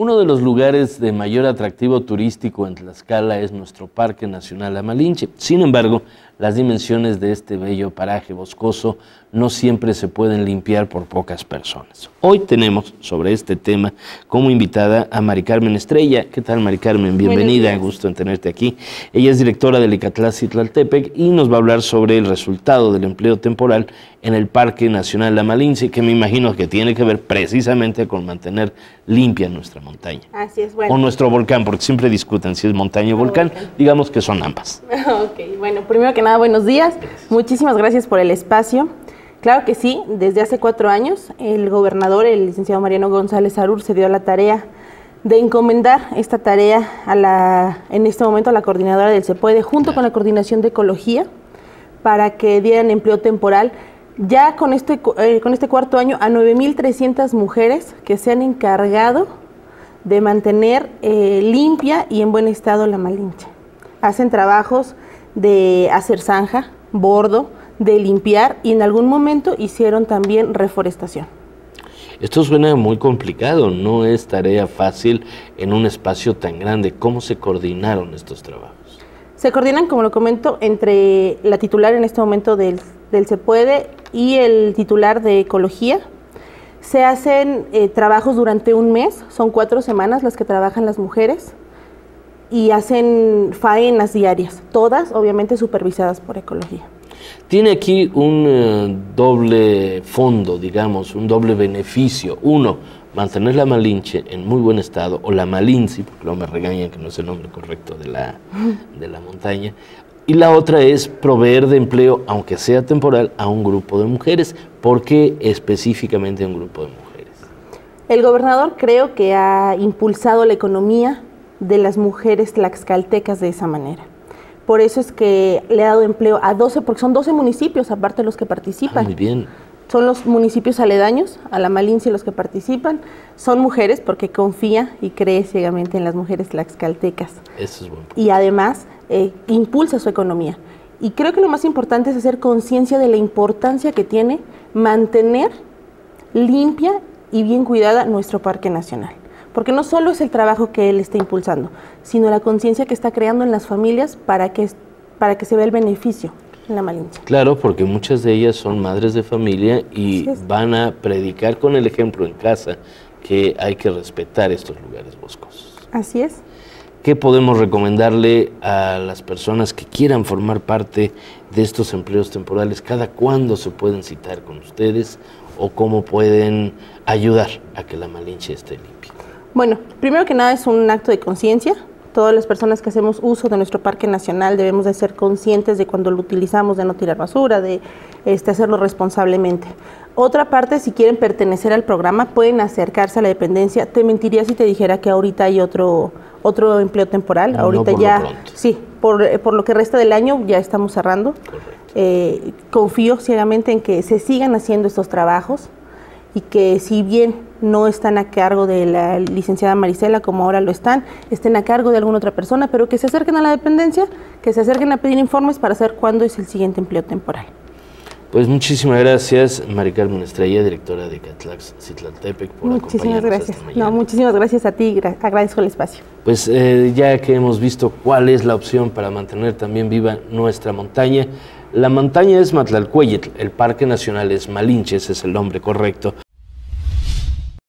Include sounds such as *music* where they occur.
Uno de los lugares de mayor atractivo turístico en Tlaxcala es nuestro Parque Nacional Amalinche. Sin embargo, las dimensiones de este bello paraje boscoso no siempre se pueden limpiar por pocas personas. Hoy tenemos sobre este tema como invitada a Mari Carmen Estrella. ¿Qué tal, Mari Carmen? Bienvenida, gusto en tenerte aquí. Ella es directora del Icatlás Tlaltepec y nos va a hablar sobre el resultado del empleo temporal en el Parque Nacional Amalinche, que me imagino que tiene que ver precisamente con mantener limpia nuestra montaña. Así es, bueno. O nuestro volcán, porque siempre discuten si es montaña o volcán. Digamos que son ambas. *laughs* ok, bueno, primero que nada, buenos días. Muchísimas gracias por el espacio. Claro que sí, desde hace cuatro años el gobernador, el licenciado Mariano González Arur, se dio a la tarea de encomendar esta tarea en este momento a la coordinadora del CEPUEDE, junto con la coordinación de ecología, para que dieran empleo temporal ya con este, eh, este cuarto año a 9.300 mujeres que se han encargado de mantener eh, limpia y en buen estado la Malinche. Hacen trabajos de hacer zanja, bordo, de limpiar y en algún momento hicieron también reforestación. Esto suena muy complicado, no es tarea fácil en un espacio tan grande. ¿Cómo se coordinaron estos trabajos? Se coordinan, como lo comento, entre la titular en este momento del, del Se Puede y el titular de Ecología. Se hacen eh, trabajos durante un mes, son cuatro semanas las que trabajan las mujeres y hacen faenas diarias, todas obviamente supervisadas por Ecología. Tiene aquí un eh, doble fondo, digamos, un doble beneficio. Uno, mantener la Malinche en muy buen estado, o la Malinci, porque no me regañan que no es el nombre correcto de la, de la montaña. Y la otra es proveer de empleo, aunque sea temporal, a un grupo de mujeres. ¿Por qué específicamente a un grupo de mujeres? El gobernador creo que ha impulsado la economía de las mujeres tlaxcaltecas de esa manera. Por eso es que le ha dado empleo a 12, porque son 12 municipios aparte de los que participan. Ah, muy bien. Son los municipios aledaños a la Malincia los que participan. Son mujeres porque confía y cree ciegamente en las mujeres tlaxcaltecas. Eso es bueno. Y además eh, impulsa su economía. Y creo que lo más importante es hacer conciencia de la importancia que tiene mantener limpia y bien cuidada nuestro Parque Nacional porque no solo es el trabajo que él está impulsando, sino la conciencia que está creando en las familias para que, para que se vea el beneficio en la Malinche. Claro, porque muchas de ellas son madres de familia y van a predicar con el ejemplo en casa que hay que respetar estos lugares boscosos. Así es. ¿Qué podemos recomendarle a las personas que quieran formar parte de estos empleos temporales? ¿Cada cuándo se pueden citar con ustedes o cómo pueden ayudar a que la Malinche esté limpia? Bueno, primero que nada es un acto de conciencia. Todas las personas que hacemos uso de nuestro parque nacional debemos de ser conscientes de cuando lo utilizamos, de no tirar basura, de este, hacerlo responsablemente. Otra parte, si quieren pertenecer al programa, pueden acercarse a la dependencia. Te mentiría si te dijera que ahorita hay otro, otro empleo temporal. ahorita ya, sí, por, por, lo que resta del año ya estamos cerrando. Eh, confío ciegamente en que se sigan haciendo estos trabajos y que si bien no están a cargo de la licenciada Marisela como ahora lo están, estén a cargo de alguna otra persona, pero que se acerquen a la dependencia, que se acerquen a pedir informes para saber cuándo es el siguiente empleo temporal. Pues muchísimas gracias, Mari Carmen Estrella, directora de Catlax Citlaltepec, por muchísimas gracias. No, muchísimas gracias a ti, agradezco el espacio. Pues eh, ya que hemos visto cuál es la opción para mantener también viva nuestra montaña, la montaña es Matlalcueyetl, el Parque Nacional es Malinche, ese es el nombre correcto.